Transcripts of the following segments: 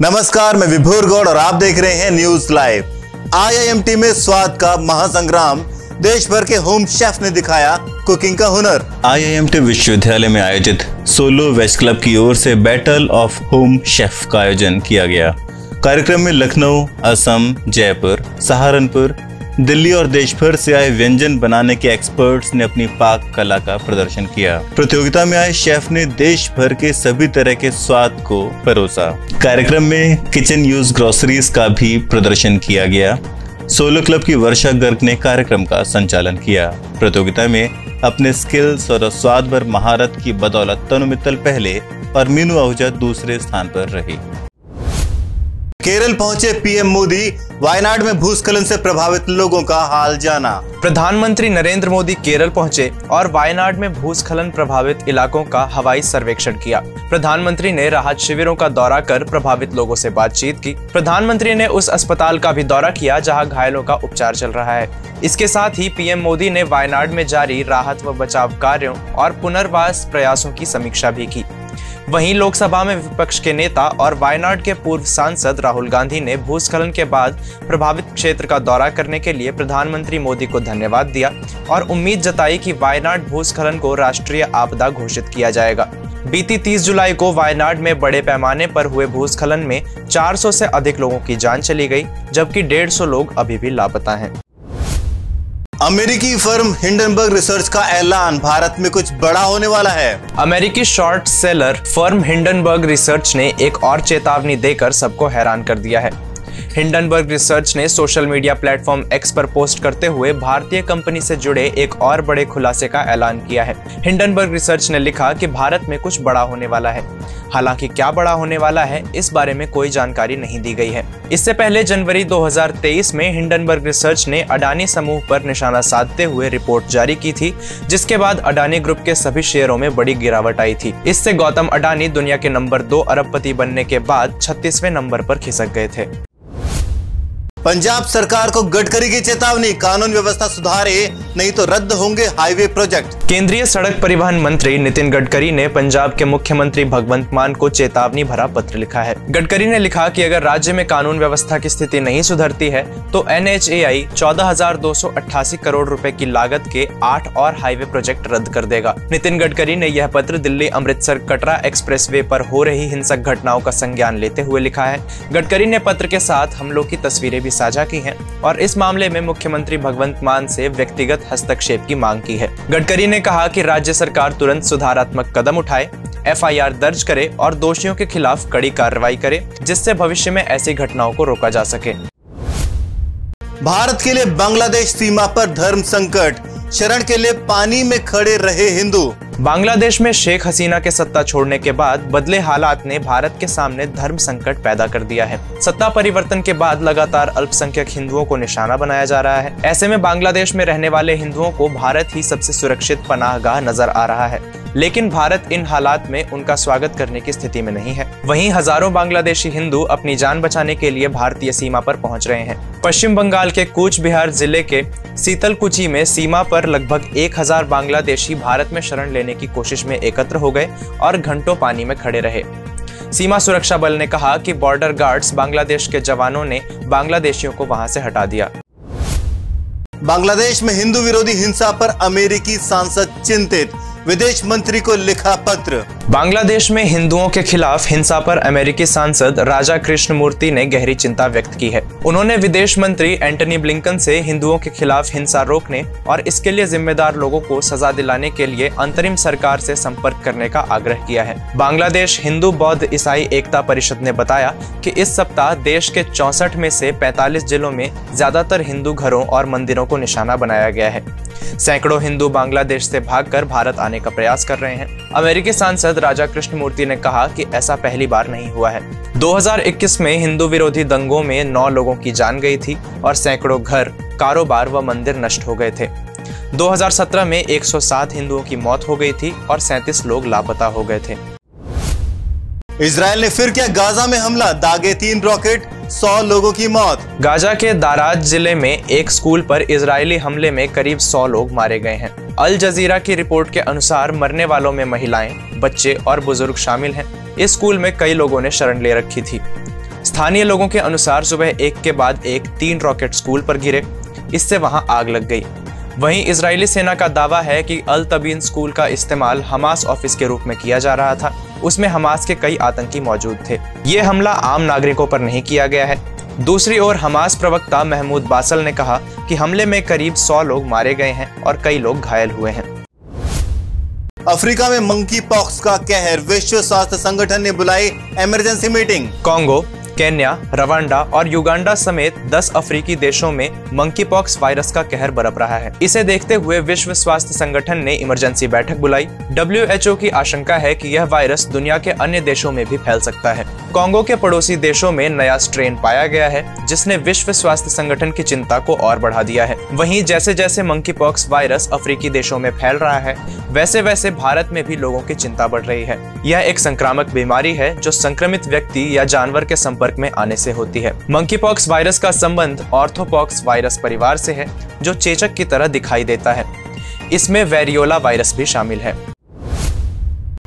नमस्कार, मैं विभोर गौड़ और आप देख रहे हैं न्यूज़ लाइव आईआईएमटी में स्वाद का महासंग्राम। देश भर के होम शेफ ने दिखाया कुकिंग का हुनर। आईआईएमटी विश्वविद्यालय में आयोजित सोलो वेस्ट क्लब की ओर से बैटल ऑफ़ होम शेफ का आयोजन किया गया। कार्यक्रम में लखनऊ, असम, जयपुर, सहारनपुर दिल्ली और देश भर से आए व्यंजन बनाने के एक्सपर्ट्स ने अपनी पाक कला का प्रदर्शन किया। प्रतियोगिता में आए शेफ ने देश भर के सभी तरह के स्वाद को परोसा। कार्यक्रम में किचन यूज़ ग्रोसरीज का भी प्रदर्शन किया गया। सोलो क्लब की वर्षा गर्ग ने कार्यक्रम का संचालन किया। प्रतियोगिता में अपने स्किल्स और स्वाद भर महारत की बदौलत तनु मित्तल पहले और मीनू आहूजा दूसरे स्थान पर रही। केरल पहुँचे पीएम मोदी, वायनाड में भूस्खलन से प्रभावित लोगों का हाल जाना। प्रधानमंत्री नरेंद्र मोदी केरल पहुँचे और वायनाड में भूस्खलन प्रभावित इलाकों का हवाई सर्वेक्षण किया। प्रधानमंत्री ने राहत शिविरों का दौरा कर प्रभावित लोगों से बातचीत की। प्रधानमंत्री ने उस अस्पताल का भी दौरा किया जहाँ घायलों का उपचार चल रहा है। इसके साथ ही पीएम मोदी ने वायनाड में जारी राहत व बचाव कार्यों और पुनर्वास प्रयासों की समीक्षा भी की। वहीं लोकसभा में विपक्ष के नेता और वायनाड के पूर्व सांसद राहुल गांधी ने भूस्खलन के बाद प्रभावित क्षेत्र का दौरा करने के लिए प्रधानमंत्री मोदी को धन्यवाद दिया और उम्मीद जताई कि वायनाड भूस्खलन को राष्ट्रीय आपदा घोषित किया जाएगा। बीती 30 जुलाई को वायनाड में बड़े पैमाने पर हुए भूस्खलन में 400 से अधिक लोगों की जान चली गई, जबकि 150 लोग अभी भी लापता हैं। अमेरिकी फर्म हिंडनबर्ग रिसर्च का ऐलान भारत में कुछ बड़ा होने वाला है। अमेरिकी short seller firm Hindenburg research ने एक और चेतावनी देकर सबको हैरान कर दिया है। हिंडनबर्ग रिसर्च ने सोशल मीडिया प्लेटफॉर्म एक्स पर पोस्ट करते हुए भारतीय कंपनी से जुड़े एक और बड़े खुलासे का ऐलान किया है। हिंडनबर्ग रिसर्च ने लिखा कि भारत में कुछ बड़ा होने वाला है। हालाँकि क्या बड़ा होने वाला है, इस बारे में कोई जानकारी नहीं दी गई है। इससे पहले जनवरी 2023 में हिंडनबर्ग रिसर्च ने अडानी समूह पर निशाना साधते हुए रिपोर्ट जारी की थी, जिसके बाद अडानी ग्रुप के सभी शेयरों में बड़ी गिरावट आई थी। इससे गौतम अडानी दुनिया के नंबर दो अरबपति बनने के बाद छत्तीसवें नंबर पर खिसक गए थे। पंजाब सरकार को गडकरी की चेतावनी, कानून व्यवस्था सुधारे, नहीं तो रद्द होंगे हाईवे प्रोजेक्ट। केंद्रीय सड़क परिवहन मंत्री नितिन गडकरी ने पंजाब के मुख्यमंत्री भगवंत मान को चेतावनी भरा पत्र लिखा है। गडकरी ने लिखा कि अगर राज्य में कानून व्यवस्था की स्थिति नहीं सुधरती है तो एन एच करोड़ रुपए की लागत के आठ और हाईवे प्रोजेक्ट रद्द कर देगा। नितिन गडकरी ने यह पत्र दिल्ली अमृतसर कटरा एक्सप्रेस पर हो रही हिंसक घटनाओं का संज्ञान लेते हुए लिखा है। गडकरी ने पत्र के साथ हमलों की तस्वीरें भी साझा की है और इस मामले में मुख्यमंत्री भगवंत मान से व्यक्तिगत हस्तक्षेप की मांग की है। गडकरी ने कहा कि राज्य सरकार तुरंत सुधारात्मक कदम उठाए, एफआईआर दर्ज करे और दोषियों के खिलाफ कड़ी कार्रवाई करे, जिससे भविष्य में ऐसी घटनाओं को रोका जा सके। भारत के लिए बांग्लादेश सीमा पर धर्म संकट, शरण के लिए पानी में खड़े रहे हिंदू। बांग्लादेश में शेख हसीना के सत्ता छोड़ने के बाद बदले हालात ने भारत के सामने धर्म संकट पैदा कर दिया है। सत्ता परिवर्तन के बाद लगातार अल्पसंख्यक हिंदुओं को निशाना बनाया जा रहा है। ऐसे में बांग्लादेश में रहने वाले हिंदुओं को भारत ही सबसे सुरक्षित पनाहगाह नज़र आ रहा है। लेकिन भारत इन हालात में उनका स्वागत करने की स्थिति में नहीं है। वहीं हज़ारों बांग्लादेशी हिंदू अपनी जान बचाने के लिए भारतीय सीमा पर पहुँच रहे हैं। पश्चिम बंगाल के कूच बिहार ज़िले के सीतलकुची में सीमा पर लगभग एक हज़ार बांग्लादेशी भारत में शरण लेने की कोशिश में एकत्र हो गए और घंटों पानी में खड़े रहे। सीमा सुरक्षा बल ने कहा कि बॉर्डर गार्ड्स बांग्लादेश के जवानों ने बांग्लादेशियों को वहाँ से हटा दिया। बांग्लादेश में हिंदू विरोधी हिंसा पर अमेरिकी सांसद चिंतित। विदेश मंत्री को लिखा पत्र। बांग्लादेश में हिंदुओं के खिलाफ हिंसा पर अमेरिकी सांसद राजा कृष्ण मूर्ति ने गहरी चिंता व्यक्त की है। उन्होंने विदेश मंत्री एंटनी ब्लिंकन से हिंदुओं के खिलाफ हिंसा रोकने और इसके लिए जिम्मेदार लोगों को सजा दिलाने के लिए अंतरिम सरकार से संपर्क करने का आग्रह किया है। बांग्लादेश हिंदू बौद्ध ईसाई एकता परिषद ने बताया कि इस सप्ताह देश के चौसठ में से 45 जिलों में ज़्यादातर हिंदू घरों और मंदिरों को निशाना बनाया गया है। सैकड़ों हिंदू बांग्लादेश से भागकर भारत आने का प्रयास कर रहे हैं। अमेरिकी सांसद राजा कृष्ण मूर्ति ने कहा कि ऐसा पहली बार नहीं हुआ है। 2021 में हिंदू विरोधी दंगों में नौ लोगों की जान गई थी और सैकड़ों घर कारोबार व मंदिर नष्ट हो गए थे। 2017 में 107 हिंदुओं की मौत हो गई थी और 37 लोग लापता हो गए थे। इसराइल ने फिर किया गाजा में हमला दागे तीन रॉकेट सौ लोगों की मौत। गाजा के दाराज ज़िले में एक स्कूल पर इजरायली हमले में करीब सौ लोग मारे गए हैं। अल जजीरा की रिपोर्ट के अनुसार मरने वालों में महिलाएँ, बच्चे और बुज़ुर्ग शामिल हैं। इस स्कूल में कई लोगों ने शरण ले रखी थी। स्थानीय लोगों के अनुसार सुबह एक के बाद एक तीन रॉकेट स्कूल पर गिरे। इससे वहाँ आग लग गई। वहीं इजरायली सेना का दावा है कि अल तबीन स्कूल का इस्तेमाल हमास ऑफ़िस के रूप में किया जा रहा था। उसमें हमास के कई आतंकी मौजूद थे। ये हमला आम नागरिकों पर नहीं किया गया है। दूसरी ओर हमास प्रवक्ता महमूद बासल ने कहा कि हमले में करीब 100 लोग मारे गए हैं और कई लोग घायल हुए हैं। अफ्रीका में मंकी पॉक्स का कहर विश्व स्वास्थ्य संगठन ने बुलाई emergency meeting. Congo Kenya, Rwanda और युगांडा समेत 10 अफ्रीकी देशों में मंकी पॉक्स वायरस का कहर बरप रहा है। इसे देखते हुए विश्व स्वास्थ्य संगठन ने इमरजेंसी बैठक बुलाई। डब्ल्यू की आशंका है कि यह वायरस दुनिया के अन्य देशों में भी फैल सकता है। कांगो के पड़ोसी देशों में नया स्ट्रेन पाया गया है, जिसने विश्व स्वास्थ्य संगठन की चिंता को और बढ़ा दिया है। वहीं जैसे जैसे मंकी पॉक्स वायरस अफ्रीकी देशों में फैल रहा है वैसे वैसे भारत में भी लोगों की चिंता बढ़ रही है। यह एक संक्रामक बीमारी है, जो संक्रमित व्यक्ति या जानवर के संपर्क संपर्क में आने से होती है। मंकी पॉक्स वायरस का संबंध ऑर्थोपॉक्स वायरस परिवार से है, जो चेचक की तरह दिखाई देता है। इसमें वेरियोला वायरस भी शामिल है।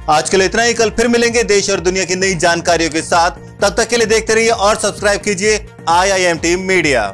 आज के लिए इतना ही। कल फिर मिलेंगे देश और दुनिया की नई जानकारियों के साथ। तब तक के लिए देखते रहिए और सब्सक्राइब कीजिए आई आई एम मीडिया